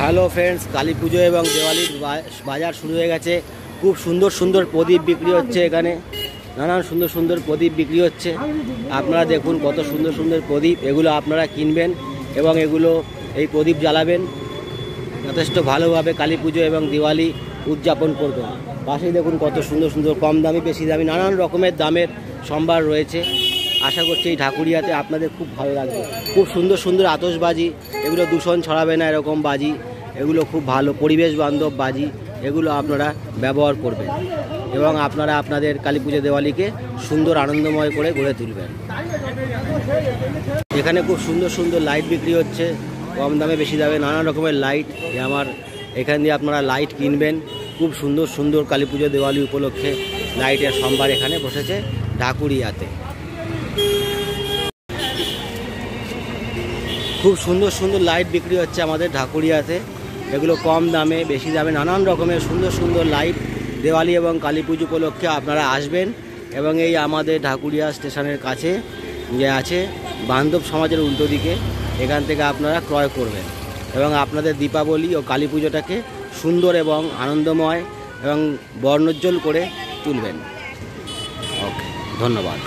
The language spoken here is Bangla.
হ্যালো ফ্রেন্ডস, কালী পুজো এবং দেওয়ালির বাজার শুরু হয়ে গেছে। খুব সুন্দর সুন্দর প্রদীপ বিক্রি হচ্ছে এখানে। নানান সুন্দর সুন্দর প্রদীপ বিক্রি হচ্ছে। আপনারা দেখুন কত সুন্দর সুন্দর প্রদীপ। এগুলো আপনারা কিনবেন এবং এগুলো এই প্রদীপ জ্বালাবেন। যথেষ্ট ভালোভাবে কালী পুজো এবং দিওয়ালি উদযাপন করবেন। পাশেই দেখুন কত সুন্দর সুন্দর কম দামি, বেশি দামি, নানান রকমের দামের সম্ভার রয়েছে। আশা করছি এই ঢাকুরিয়াতে আপনাদের খুব ভালো লাগবে। খুব সুন্দর সুন্দর আতশবাজি, এগুলো দূষণ ছড়াবে না এরকম বাজি, এগুলো খুব ভালো পরিবেশ বান্ধব বাজি, এগুলো আপনারা ব্যবহার করবেন এবং আপনারা আপনাদের কালী পুজো দেওয়ালিকে সুন্দর আনন্দময় করে গড়ে তুলবেন। এখানে খুব সুন্দর সুন্দর লাইট বিক্রি হচ্ছে, কম দামে বেশি দামে নানা রকমের লাইট আমার এখান দিয়ে আপনারা লাইট কিনবেন, খুব সুন্দর সুন্দর কালী পুজো দেওয়ালি উপলক্ষে লাইটের সোমবার এখানে বসেছে ঢাকুরিয়াতে। খুব সুন্দর সুন্দর লাইট বিক্রি হচ্ছে আমাদের ঢাকুরিয়াতে। এগুলো কম দামে, বেশি দামে, নানান রকমের সুন্দর সুন্দর লাইট দেওয়ালি এবং কালী পুজো উপলক্ষে আপনারা আসবেন এবং এই আমাদের ঢাকুরিয়া স্টেশনের কাছে যে আছে বান্ধব সমাজের উল্টো দিকে, এখান থেকে আপনারা ক্রয় করবেন। এবং আপনাদের দীপাবলি ও কালী পুজোটাকে সুন্দর এবং আনন্দময় এবং বর্ণোজ্জ্বল করে তুলবেন। ওকে ধন্যবাদ।